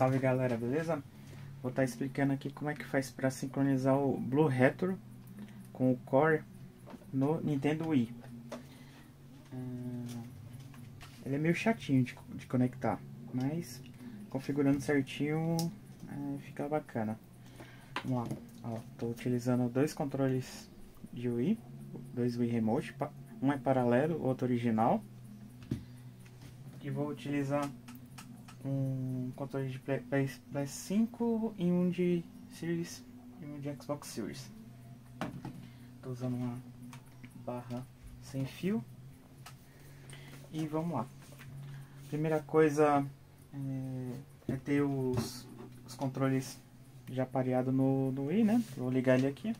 Salve galera, beleza? Vou estar tá explicando aqui como é que faz para sincronizar o Blue Retro com o Core no Nintendo Wii. Hum, ele é meio chatinho de, de conectar, mas configurando certinho é, fica bacana. Vamos lá, tô utilizando dois controles de Wii, dois Wii Remote, um é paralelo, outro original. E vou utilizar um controle de PS5 e um de Series e um de Xbox Series. Estou usando uma barra sem fio. E vamos lá. Primeira coisa é, é ter os, os, controles já pareados no, no Wii, né? Vou ligar ele aqui.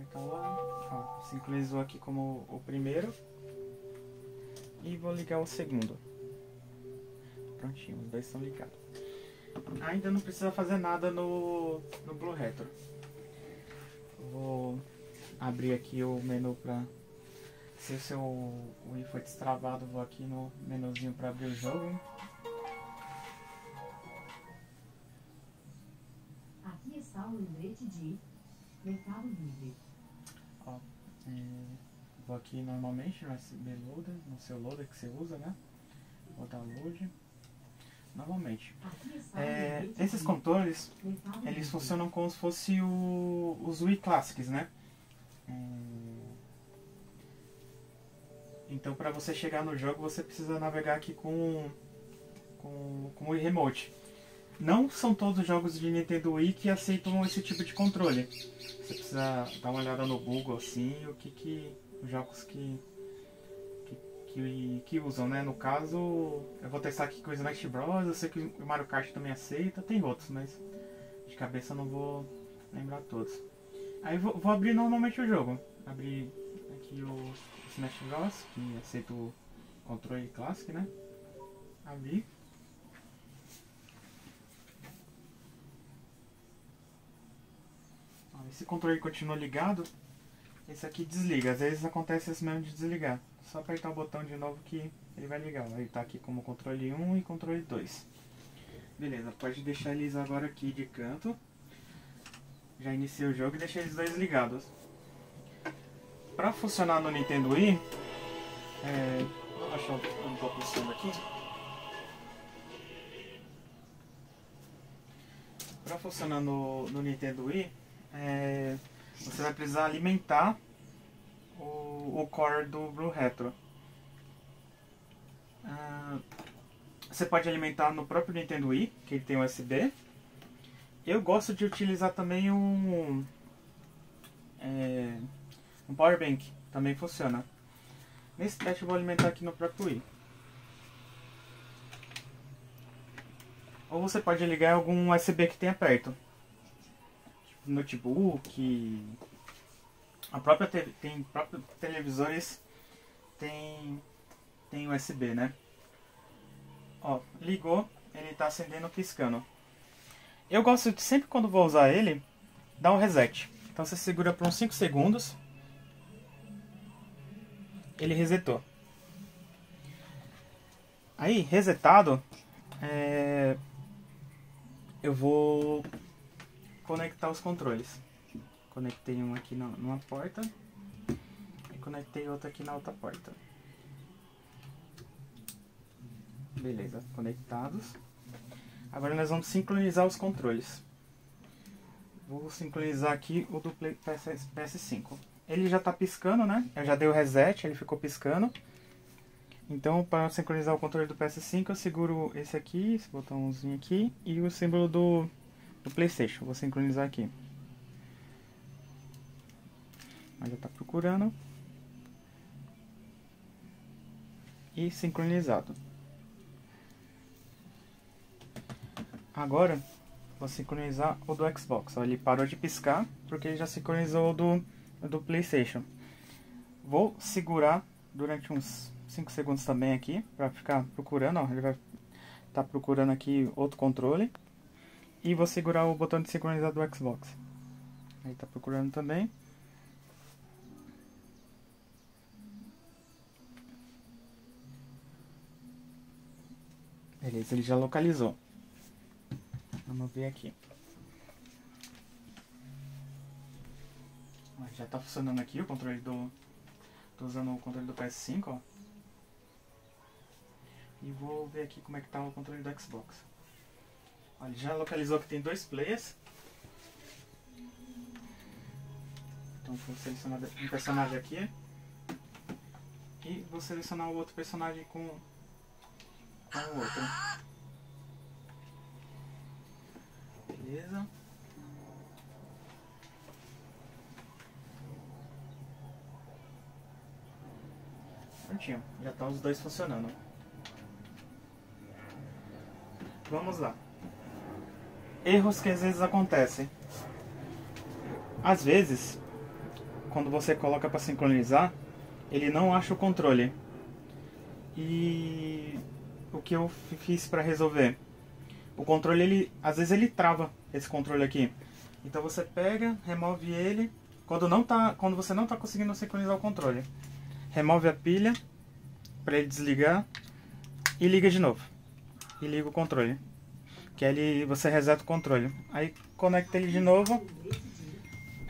apertar lá. Ó, sincronizou aqui como o primeiro. E vou ligar o segundo. Prontinho, os dois estão ligados. Ainda não precisa fazer nada no, no Blue Retro. Vou abrir aqui o menu para se o seu Wii foi destravado, vou aqui no menuzinho para abrir o jogo. Aqui está o lembrete de Mercado Livre. É, vou aqui normalmente no USB Loader, no seu loader que você usa, né? Vou dar load. Normalmente. É, esses controles, eles funcionam como se fosse o, os Wii Classics, né? É, então para você chegar no jogo você precisa navegar aqui com, com, com o Wii Remote. Não são todos os jogos de Nintendo Wii que aceitam esse tipo de controle. Você precisa dar uma olhada no Google assim, o que que os jogos que que, que, que usam, né? No caso, eu vou testar aqui com o Smash Bros. Eu sei que o Mario Kart também aceita, tem outros, mas de cabeça não vou lembrar todos. Aí vou, vou abrir normalmente o jogo. Abrir aqui o Smash Bros. que aceita o controle clássico, né? Abrir. Esse controle continua ligado, esse aqui desliga. Às vezes acontece esse mesmo de desligar. Só apertar o botão de novo que ele vai ligar. Ele está aqui como controle 1 e controle 2. Beleza, pode deixar eles agora aqui de canto. Já iniciei o jogo e deixei eles dois ligados. Para funcionar no Nintendo Wii, é, vou achar um pouco o som aqui. Para funcionar no, no Nintendo Wii, é, você vai precisar alimentar o, o core do Blue Retro. Ah, você pode alimentar no próprio Nintendo Wii, que ele tem USB. Eu gosto de utilizar também um, é, um Power Bank, também funciona. Nesse teste eu vou alimentar aqui no próprio Wii. Ou você pode ligar algum USB que tenha perto notebook, a própria tem próprios televisores tem tem USB, né? Ó, ligou, ele tá acendendo piscando. Eu gosto de sempre quando vou usar ele, dar um reset. Então você segura por uns 5 segundos. Ele resetou. Aí, resetado, é... eu vou conectar os controles. Conectei um aqui numa porta e conectei outro aqui na outra porta. Beleza, conectados. Agora nós vamos sincronizar os controles. Vou sincronizar aqui o do PS, PS5. Ele já está piscando, né? Eu já dei o reset, ele ficou piscando. Então, para sincronizar o controle do PS5, eu seguro esse aqui, esse botãozinho aqui, e o símbolo do, do Playstation. Vou sincronizar aqui. Mas já está procurando. E sincronizado. Agora, vou sincronizar o do Xbox. Ele parou de piscar porque ele já sincronizou o do, do Playstation. Vou segurar durante uns 5 segundos também aqui, para ficar procurando, ó, ele vai estar tá procurando aqui outro controle. E vou segurar o botão de sincronizar do Xbox. Aí tá procurando também. Beleza, ele já localizou. Vamos ver aqui. Já tá funcionando aqui o controle do... Tô usando o controle do PS5, ó. E vou ver aqui como é que tá o controle do Xbox. Olha, já localizou que tem dois players. Então vou selecionar um personagem aqui. E vou selecionar o outro personagem com, com o outro. Beleza. Prontinho, já estão os dois funcionando. Vamos lá. Erros que às vezes acontecem. Às vezes, quando você coloca para sincronizar, ele não acha o controle. E o que eu fiz para resolver? O controle, ele, às vezes ele trava esse controle aqui. Então você pega, remove ele, quando, não tá, quando você não está conseguindo sincronizar o controle. Remove a pilha para ele desligar e liga de novo. E liga o controle. Que aí você reseta o controle. Aí conecta ele de novo,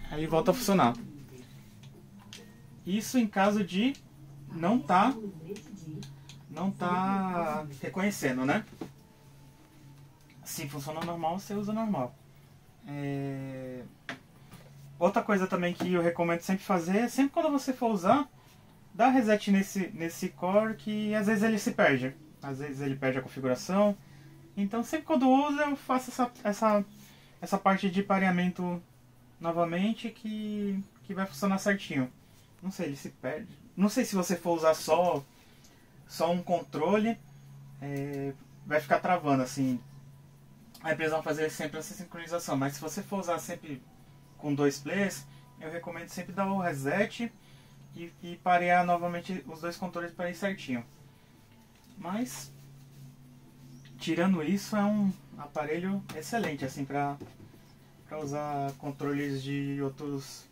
aí volta a funcionar. Isso em caso de não tá não tá reconhecendo, né? Se funciona normal, você usa normal. É... Outra coisa também que eu recomendo sempre fazer sempre quando você for usar, dá reset nesse, nesse core que às vezes ele se perde. Às vezes ele perde a configuração. Então sempre quando usa eu faço essa, essa, essa parte de pareamento novamente que, que vai funcionar certinho. Não sei, ele se perde. Não sei se você for usar só, só um controle, é, vai ficar travando assim. A empresa vai fazer sempre essa sincronização. Mas se você for usar sempre com dois players, eu recomendo sempre dar o reset e, e parear novamente os dois controles para ir certinho. Mas tirando isso é um aparelho excelente assim para usar controles de outros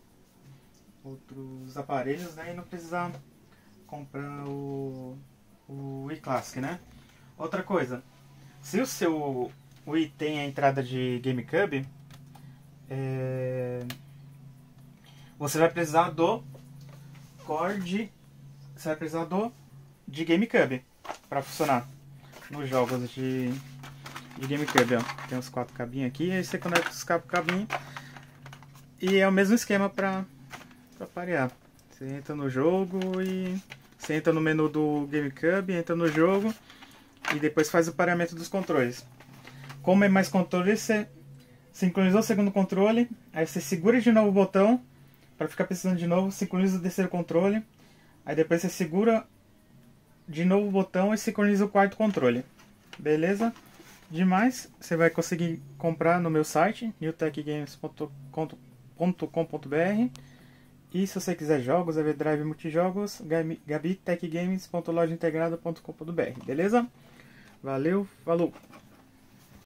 outros aparelhos né, e não precisar comprar o, o Wii Classic, né? Outra coisa, se o seu Wii tem a entrada de GameCube, é, você vai precisar do cord, você vai precisar do de GameCube para funcionar nos jogos de, de GameCube. Ó. Tem os quatro cabinhos aqui, aí você conecta os cabinhos e é o mesmo esquema para parear. Você entra no jogo e você entra no menu do GameCube, entra no jogo e depois faz o pareamento dos controles. Como é mais controle, você sincronizou o segundo controle, aí você segura de novo o botão para ficar precisando de novo, sincroniza o terceiro controle, aí depois você segura de novo o botão e sincroniza o quarto controle. Beleza? Demais, você vai conseguir comprar no meu site, newtechgames.com.br e se você quiser jogos, Everdrive Multijogos, gabitechgames.lojaintegrada.com.br, beleza? Valeu, falou!